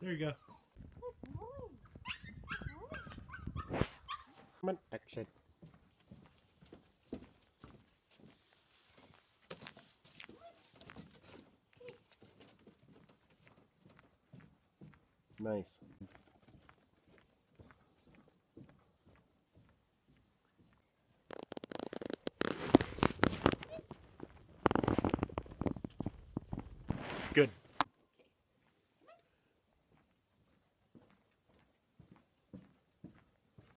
There you go. Come on, action. Nice.